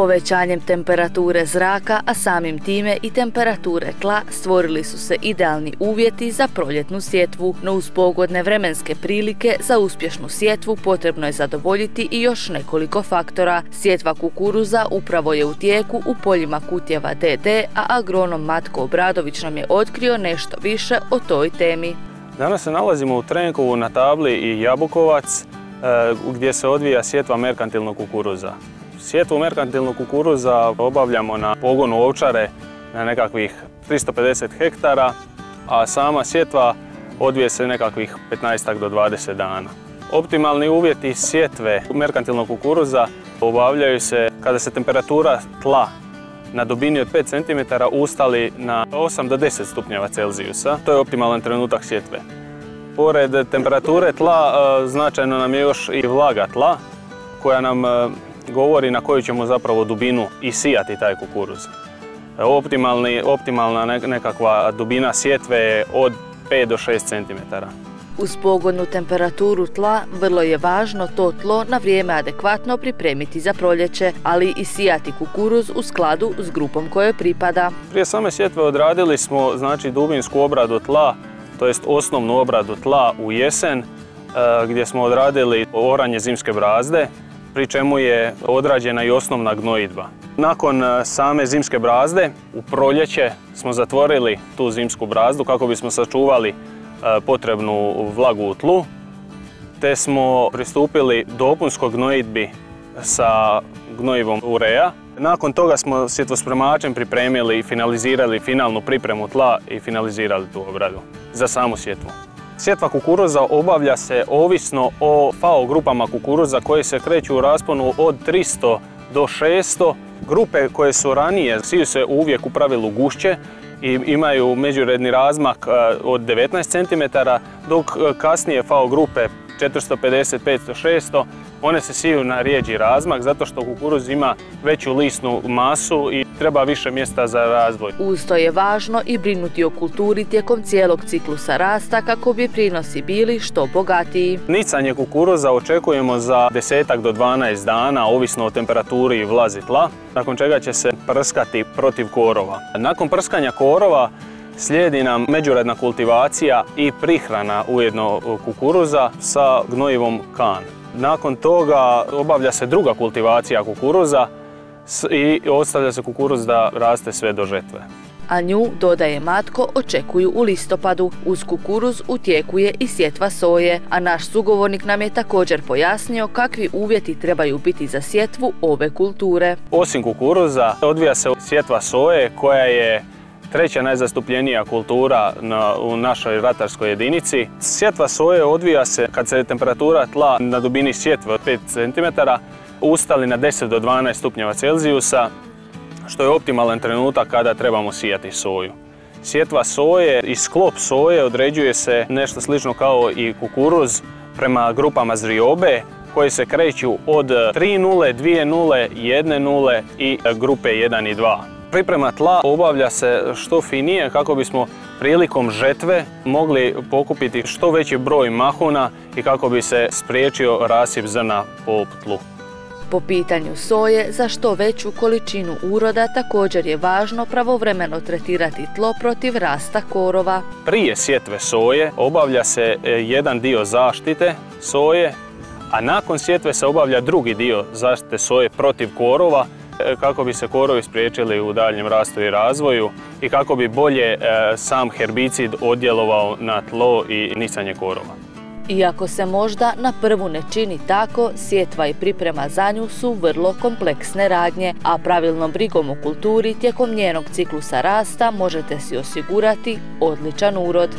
Povećanjem temperature zraka, a samim time i temperature tla, stvorili su se idealni uvjeti za proljetnu sjetvu, no uz pogodne vremenske prilike za uspješnu sjetvu potrebno je zadovoljiti i još nekoliko faktora. Sjetva kukuruza upravo je u tijeku u poljima Kutjeva DD, a agronom Matko Obradović nam je otkrio nešto više o toj temi. Danas se nalazimo u Trenkovu na tabli i Jabukovac, e, gdje se odvija sjetva merkantilnog kukuruza. Sjetvu merkantilnog kukuruza obavljamo na pogonu ovčare na nekakvih 350 hektara, a sama sjetva odvije se nekakvih 15 do 20 dana. Optimalni uvjeti sjetve merkantilnog kukuruza obavljaju se kada se temperatura tla na dubini od 5 cm ustali na 8 do 10 stupnjeva Celzijusa. To je optimalan trenutak sjetve. Pored temperature tla e, značajno nam je još i vlaga tla koja nam e, govori na koju ćemo zapravo dubinu i sijati taj kukuruz. E, optimalna nekakva dubina sjetve je od 5 do 6 cm. Uz pogodnu temperaturu tla vrlo je važno to tlo na vrijeme adekvatno pripremiti za proljeće, ali i sijati kukuruz u skladu s grupom kojoj pripada. Prije same sjetve odradili smo znači dubinsku obradu tla, to jest osnovnu obradu tla u jesen, e, gdje smo odradili oranje zimske brazde, pri čemu je odrađena i osnovna gnojidba. Nakon e, same zimske brazde, u proljeće smo zatvorili tu zimsku brazdu kako bismo sačuvali E, potrebnu vlagu u tlu, te smo pristupili dopunskoj gnojidbi sa gnojivom ureja. Nakon toga smo svjetvospremačem pripremili i finalizirali finalnu pripremu tla i finalizirali tu obradu za samu sjetvu. Sjetva kukuruza obavlja se ovisno o FAO grupama kukuruza koji se kreću u rasponu od 300 do 600. Grupe koje su ranije siju se uvijek u pravilu gušće i imaju međuredni razmak e, od 19 cm, dok e, kasnije FAO grupe 450, 500, 600, one se siju na rijeđi razmak zato što kukuruz ima veću lisnu masu i treba više mjesta za razvoj. Uz to je važno i brinuti o kulturi tijekom cijelog ciklusa rasta kako bi prinosi bili što bogatiji. Nicanje kukuruza očekujemo za desetak do 12 dana, ovisno o temperaturi i vlazi tla, nakon čega će se prskati protiv korova. Nakon prskanja korova Slijedi nam međuredna kultivacija i prihrana ujedno kukuruza sa gnojivom kan. Nakon toga obavlja se druga kultivacija kukuruza i ostavlja se kukuruz da raste sve do žetve. A nju, dodaje Matko, očekuju u listopadu. Uz kukuruz utjekuje i sjetva soje, a naš sugovornik nam je također pojasnio kakvi uvjeti trebaju biti za sjetvu ove kulture. Osim kukuruza, odvija se sjetva soje koja je treća najzastupljenija kultura u našoj ratarskoj jedinici. Sjetva soje odvija se kad se temperatura tla na dubini sjetve od 5 cm ustali na 10 do 12 stupnjeva Celzijusa, što je optimalan trenutak kada trebamo sijati soju. Sjetva soje i sklop soje određuje se nešto slično kao i kukuruz prema grupama zriobe koje se kreću od 3 nule, 2 nule, 1 nule i grupe 1 i 2. Priprema tla obavlja se što finije kako bismo prilikom žetve mogli pokupiti što veći broj mahuna i kako bi se spriječio rasip zrna po tlu. Po pitanju soje, za što veću količinu uroda također je važno pravovremeno tretirati tlo protiv rasta korova. Prije sjetve soje obavlja se e, jedan dio zaštite soje, a nakon sjetve se obavlja drugi dio zaštite soje protiv korova kako bi se korovi spriječili u daljem rastu i razvoju i kako bi bolje e, sam herbicid odjelovao na tlo i nicanje korova. Iako se možda na prvu ne čini tako, sjetva i priprema za nju su vrlo kompleksne radnje, a pravilnom brigom u kulturi tijekom njenog ciklusa rasta možete si osigurati odličan urod.